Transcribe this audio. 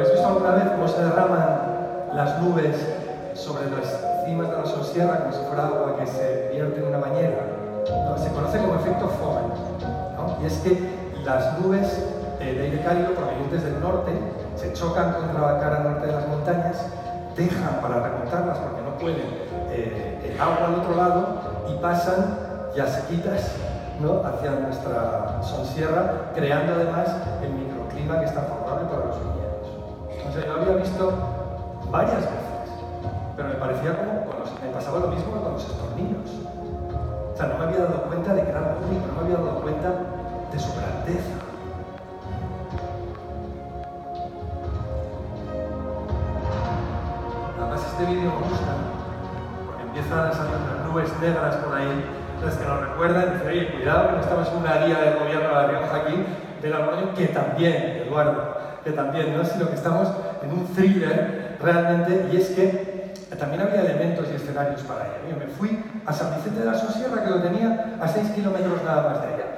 ¿Habéis visto alguna vez cómo se derraman las nubes sobre las cimas de la Sonsierra como si fuera agua que se vierte en una bañera? Se conoce como efecto. ¿no? Y es que las nubes de aire cálido provenientes del norte se chocan contra la cara norte de las montañas, dejan para remontarlas porque no pueden eh, el agua al otro lado y pasan ya sequitas ¿no? hacia nuestra Sonsierra, creando además el microclima que está favorable para los viñedos. Visto varias veces, pero me parecía como con los, me pasaba lo mismo con los estornillos. O sea, no me había dado cuenta de que era único, no me había dado cuenta de su grandeza. Además este vídeo me gusta porque empiezan a salir unas nubes negras por ahí, las que nos recuerdan, dice, oye, cuidado que estamos en una guía del gobierno de La Rioja aquí, de la que también, Eduardo, que también, ¿no? sino que estamos en un thriller realmente, y es que también había elementos y escenarios para ello. Yo me fui a San Vicente de la Sosierra, que lo tenía a 6 kilómetros nada más de ella.